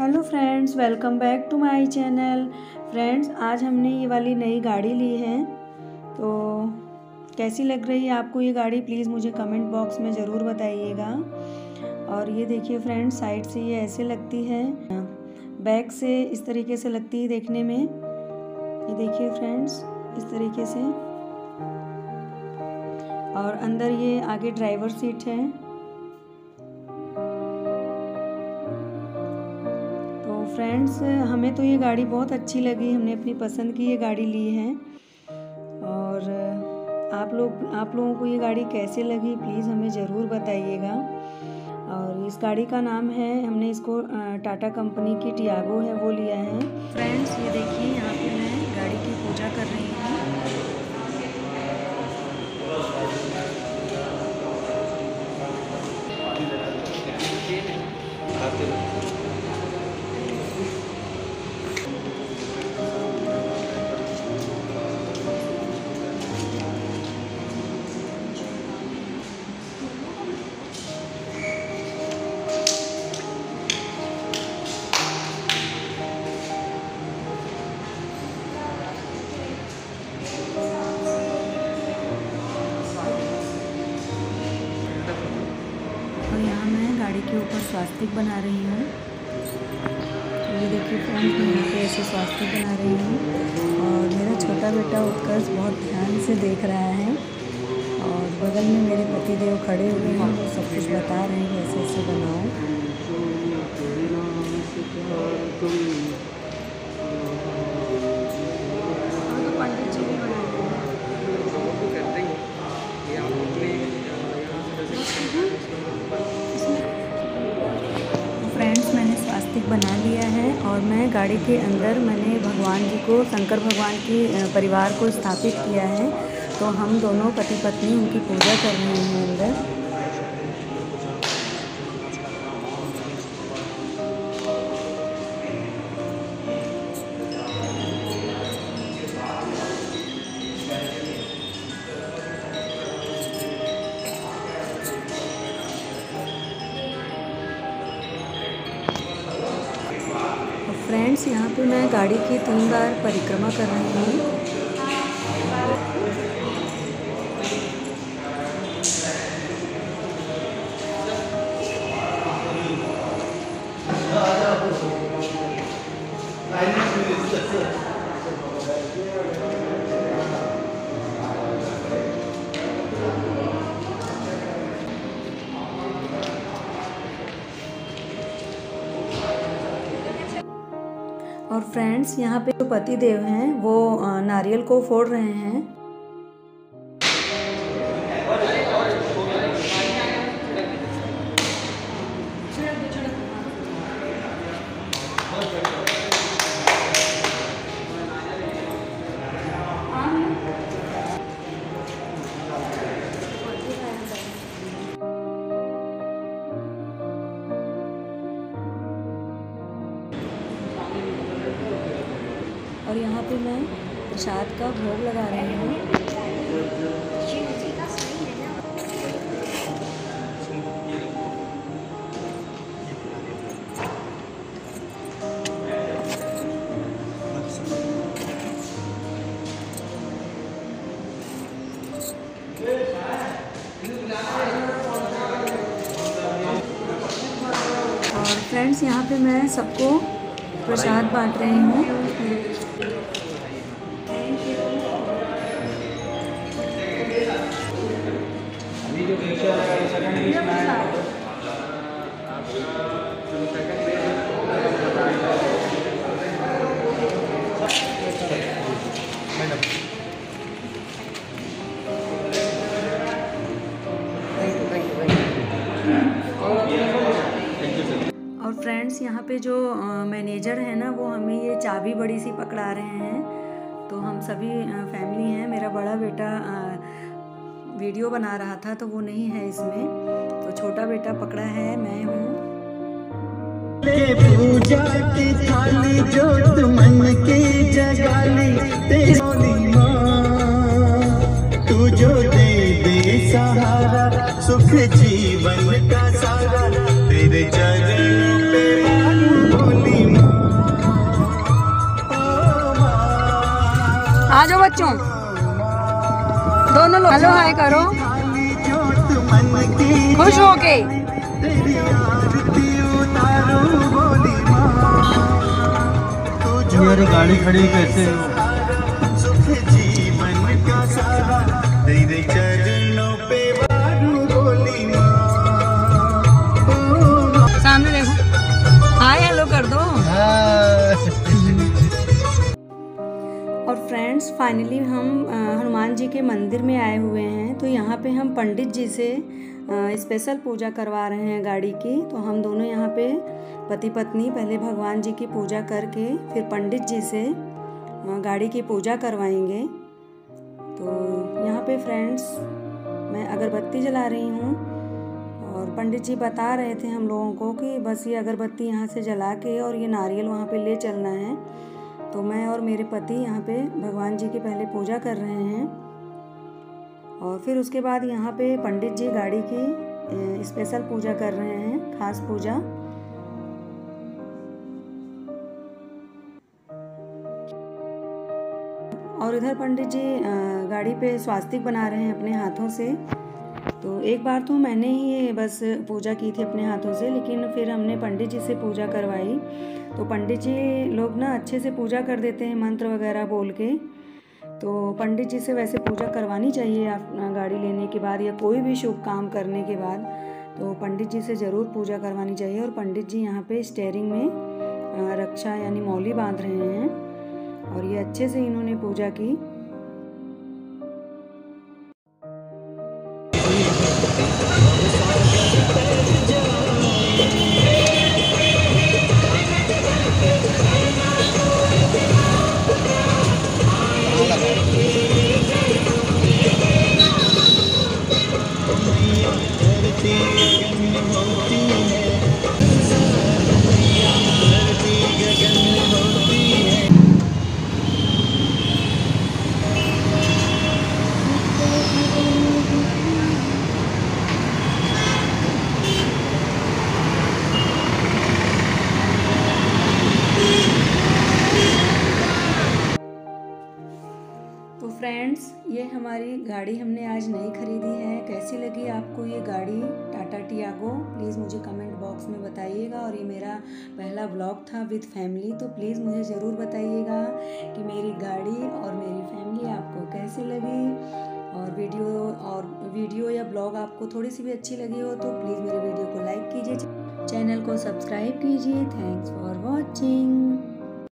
Hello friends, welcome back to my channel. Friends, आज हमने ये वाली नई गाड़ी ली है। तो कैसी लग रही है आपको ये गाड़ी? प्लीज़ मुझे कमेंट बॉक्स में ज़रूर बताइएगा। और ये देखिए फ्रेंड्स, साइड से ये ऐसे लगती है, बैक से इस तरीके से लगती है देखने में। ये देखिए फ्रेंड्स, इस तरीके से। और अंदर ये आगे ड्राइवर सीट है। फ्रेंड्स हमें तो ये गाड़ी बहुत अच्छी लगी। हमने अपनी पसंद की ये गाड़ी ली है। और आप लोग आप लोगों को ये गाड़ी कैसे लगी प्लीज़ हमें ज़रूर बताइएगा। और इस गाड़ी का नाम है हमने इसको टाटा कंपनी की टियागो है वो लिया है। फ्रेंड्स ये देखिए यहाँ पे मैं गाड़ी की पूजा कर रही हूँ। स्वास्तिक बना रही हूँ। ये देखिए फ्रेंड्स, मैं यहाँ पे ऐसे स्वास्तिक बना रही हूँ। और मेरा छोटा बेटा उत्कर्ष बहुत ध्यान से देख रहा है। और बगल में मेरे पतिदेव खड़े हुए हैं, वो सब कुछ बता रहे हैं, ऐसे ऐसे बनाओ। बना लिया है और मैं गाड़ी के अंदर मैंने भगवान जी को, शंकर भगवान के परिवार को स्थापित किया है। तो हम दोनों पति पत्नी उनकी पूजा कर रहे हैं अंदर। फ्रेंड्स यहाँ पे मैं गाड़ी की तीन बार परिक्रमा कर रही हूँ। और फ्रेंड्स यहाँ पे जो पति देव हैं वो नारियल को फोड़ रहे हैं। और यहाँ पे मैं प्रसाद का भोग लगा रही हूँ। और फ्रेंड्स यहाँ पे मैं सबको प्रसाद बांट रही हूँ। और फ्रेंड्स यहाँ पे जो मैनेजर है ना, वो हमें ये चाबी बड़ी सी पकड़ा रहे हैं। तो हम सभी फैमिली हैं। मेरा बड़ा बेटा वीडियो बना रहा था तो वो नहीं है इसमें। तो छोटा बेटा पकड़ा है मैं हूँ। पूजा की थाली जो सुख जीवन का सारा तेरे चरण आ जाओ बच्चों। दोनों लोग हेलो हाय करो। खुश हो के। गाड़ी खड़ी कैसे हो? फ्रेंड्स फाइनली हम हनुमान जी के मंदिर में आए हुए हैं तो यहाँ पे हम पंडित जी से स्पेशल पूजा करवा रहे हैं गाड़ी की। तो हम दोनों यहाँ पे पति पत्नी पहले भगवान जी की पूजा करके, फिर पंडित जी से गाड़ी की पूजा करवाएँगे। तो यहाँ पे फ्रेंड्स मैं अगरबत्ती जला रही हूँ और पंडित जी बता रहे थे हम लोगों को कि बस ये अगरबत्ती यहाँ से जला के और ये नारियल वहाँ पे ले चलना है। तो मैं और मेरे पति यहाँ पे भगवान जी की पहले पूजा कर रहे हैं। और फिर उसके बाद यहाँ पे पंडित जी गाड़ी की स्पेशल पूजा कर रहे हैं, खास पूजा। और इधर पंडित जी गाड़ी पे स्वास्तिक बना रहे हैं अपने हाथों से। तो एक बार तो मैंने ही बस पूजा की थी अपने हाथों से, लेकिन फिर हमने पंडित जी से पूजा करवाई। तो पंडित जी लोग ना अच्छे से पूजा कर देते हैं, मंत्र वगैरह बोल के। तो पंडित जी से वैसे पूजा करवानी चाहिए गाड़ी लेने के बाद या कोई भी शुभ काम करने के बाद। तो पंडित जी से ज़रूर पूजा करवानी चाहिए और पंडित जी यहाँ पे स्टेयरिंग में रक्षा यानी मौली बाँध रहे हैं। और ये अच्छे से इन्होंने पूजा की। फ्रेंड्स ये हमारी गाड़ी हमने आज नई खरीदी है। कैसी लगी आपको ये गाड़ी? टाटा टियागो प्लीज़ मुझे कमेंट बॉक्स में बताइएगा। और ये मेरा पहला ब्लॉग था विद फैमिली तो प्लीज़ मुझे ज़रूर बताइएगा कि मेरी गाड़ी और मेरी फैमिली आपको कैसी लगी। और वीडियो और वीडियो या ब्लॉग आपको थोड़ी सी भी अच्छी लगी हो तो प्लीज़ मेरे वीडियो को लाइक कीजिए। चैनल को सब्सक्राइब कीजिए। Thanks for watching